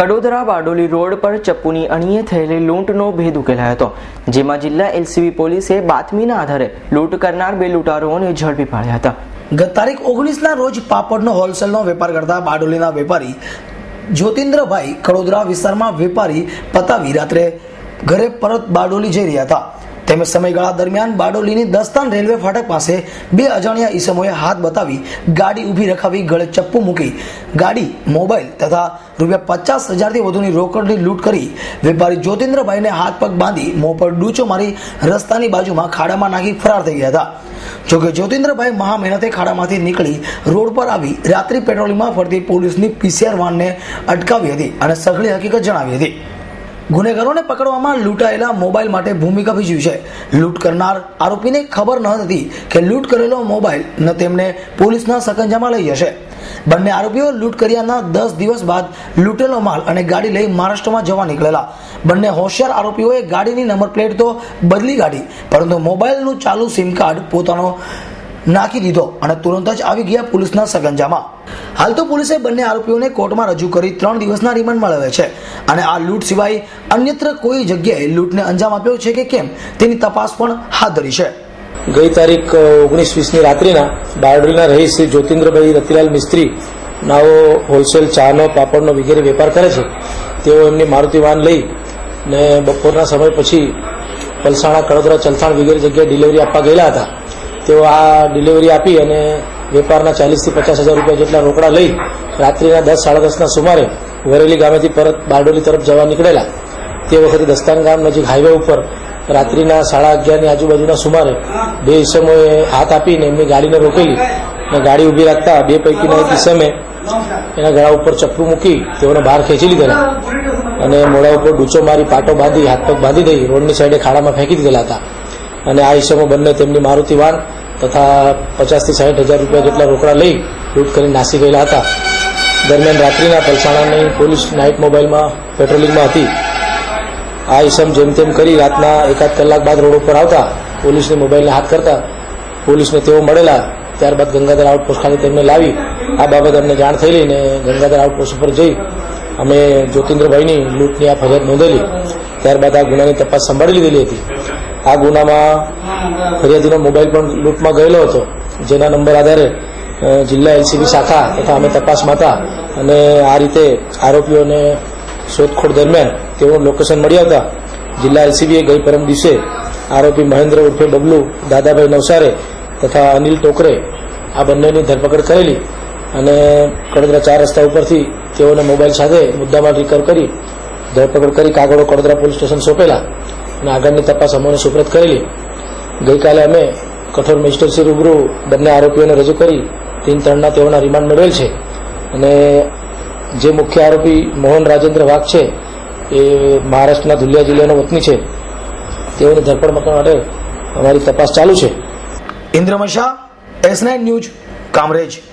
Kadodara Bardoli road પર ચપ્પુની અણીએ થયેલી લૂંટનો ભેદ ઉકેલાયો હતો, જેમાં જિલ્લા એલસીબી પોલીસે બાતમીના આધારે લૂંટ કરનાર બે લૂંટારોઓને ઝડપી પાડ્યા હતા. ગત તારીખ ઓગણીસના રોજ પાપડનો હોલસેલનો વેપાર કરતા બારડોલીના વેપારી જ્યોતિન્દ્રભાઈ કડોદરા વિસ્તારમાં વેપારી પતાવી રાત્રે ઘરે પરત બારડોલી જઈ રહ્યા હતા. તેમજ સમયગાળા દરમિયાન બારડોલીની દસ્તાન રેલવે ફાટક પાસે બે અજાણ્યા ઈસમોએ હાથ બતાવી ગાડી ઊભી રખાવી ગળે ચપ્પુ મૂકી. ગાડી, મોબાઈલ તથા રૂપિયા પચાસ હજારથી વધુની રોકડની લૂંટ કરી વેપારી જ્યોતિન્દ્રભાઈને હાથ પગ બાંધી મોં પર ડૂચો મારી રસ્તાની બાજુમાં ખાડામાં નાખી ફરાર થઈ ગયા હતા. જોકે જ્યોતિન્દ્રભાઈ મહા મહેનતે ખાડામાંથી નીકળી રોડ પર આવી રાત્રિ પેટ્રોલિંગમાં ફરતી પોલીસની પીસીઆર વાનને અટકાવી હતી અને સઘળી હકીકત જણાવી હતી. ગુનેગારોને પકડવામાં લૂંટાયેલા મોબાઈલ માટે ભૂમિકા ભજવી છે. લૂંટ કરનાર આરોપીને ખબર ન હતી કે લૂંટ કરેલો મોબાઈલ ન તેમને પોલીસના સકંજામાં લઈ જશે. બંને આરોપીઓ લૂંટ કર્યાના દસ દિવસ બાદ લૂંટેલો માલ અને ગાડી લઈ મહારાષ્ટ્રમાં જવા નીકળેલા. બંને હોશિયાર આરોપીઓએ ગાડીની નંબર પ્લેટ તો બદલી કાઢી, પરંતુ મોબાઈલનું ચાલુ સિમ કાર્ડ પોતાનો નાખી દીધો અને તુરંત જ આવી ગયા પોલીસના સગંજામાં હાલ તો પોલીસે બંને આરોપીઓને કોર્ટમાં રજૂ કરી ત્રણ દિવસના રિમાન્ડ મેળવે છે. અને આ લૂંટ સિવાય અન્યત્ર કોઈ જગ્યાએ લૂંટને અંજામ આપ્યો છે કે કેમ તેની તપાસ પણ હાથ ધરી છે. ગઈ તારીખ ઓગણીસ વીસની રાત્રિના બારડોલીના રહીશ જ્યોતિન્દ્રભાઈ રતિલાલ મિસ્ત્રી, નાઓ હોલસેલ ચાનો, પાપડનો વગેરે વેપાર કરે છે, તેઓ એમની મારુતિ વાન લઈ ને બપોરના સમય પછી પલસાણા, કડોદરા, ચલથાણ વગેરે જગ્યાએ ડિલિવરી આપવા ગયેલા હતા. તેઓ આ ડિલિવરી આપી અને વેપારના ચાલીસથી પચાસ હજાર રૂપિયા જેટલા રોકડા લઈ રાત્રિના દસ, સાડા દસના સુમારે વરેલી ગામેથી પરત બારડોલી તરફ જવા નીકળેલા. તે વખતે દસ્તાન ગામ નજીક હાઈવે ઉપર રાત્રિના સાડા અગિયારની આજુબાજુના સુમારે બે ઈસમોએ હાથ આપીને એમની ગાડીને રોકેલી અને ગાડી ઊભી રાખતા બે પૈકીના એક ઈસમે એના ગળા ઉપર ચપ્પુ મૂકી તેઓને બહાર ખેંચી લીધેલા અને મોડા ઉપર ડૂચો મારી, પાટો બાંધી હાથ પગ બાંધી દઈ રોડની સાઈડે ખાડામાં ફેંકી દીધેલા હતા. અને આ ઈસમો બંને તેમની મારુતિ વાન તથા પચાસથી સાઠ હજાર રૂપિયા જેટલા રોકડા લઈ લૂંટ કરી નાસી ગયેલા હતા. દરમિયાન રાત્રિના પલસાણાની પોલીસ નાઇટ મોબાઈલમાં પેટ્રોલિંગમાં હતી. આ ઈસમ જેમ તેમ કરી રાતના એકાદ કલાક બાદ રોડ ઉપર આવતા પોલીસની મોબાઈલને હાથ કરતા પોલીસને તેઓ મળેલા. ત્યારબાદ ગંગાધર આઉટપોસ્ટ ખાતે તેમને લાવી. આ બાબત અમને જાણ થયેલી અને ગંગાધર આઉટપોસ્ટ ઉપર જઈ અમે જ્યોતિન્દ્રભાઈની લૂંટની આ ફરિયાદ નોંધેલી. ત્યારબાદ આ ગુનાની તપાસ સંભાળી લીધેલી હતી. આ ગુનામાં ફરિયાદીનો મોબાઈલ પણ લૂંટમાં ગયેલો હતો. જેના નંબર આધારે જિલ્લા એલસીબી શાખા તથા અમે તપાસમાં હતા. અને આ રીતે આરોપીઓને શોધખોળ દરમિયાન તેઓનું લોકેશન મળી આવતા. જિલ્લા એલસીબીએ ગઈ પરમ દિવસે આરોપી મહેન્દ્ર ઉર્ફે બબલુ, દાદાભાઈ નવસારે તથા અનિલ ટોકરે આ બંનેની ધરપકડ કરેલી અને કડોદરા ચાર રસ્તા ઉપરથી તેઓને મોબાઈલ સાથે મુદ્દામાં રિકવર કરી ધરપકડ કરી કાગળો કડોદરા પોલીસ સ્ટેશન સોંપેલા. અને આગળની તપાસ અમોને સુપ્રત કરેલી. ગઈકાલે અમે કઠોર મેજિસ્ટ્રેટશ્રી રૂબરૂ બંને આરોપીઓને રજૂ કરી તીન ત્રણના તેઓના રિમાન્ડ મેળવેલ છે. અને જે મુખ્ય આરોપી મોહન રાજેન્દ્ર વાઘ છે, એ મહારાષ્ટ્રના ધુલિયા જિલ્લાનો વતની છે. તેઓની ધરપકડ મકવા માટે અમારી તપાસ ચાલુ છે. ઇન્દ્રમશા એસ નાઇન ન્યૂઝ કામરેજ.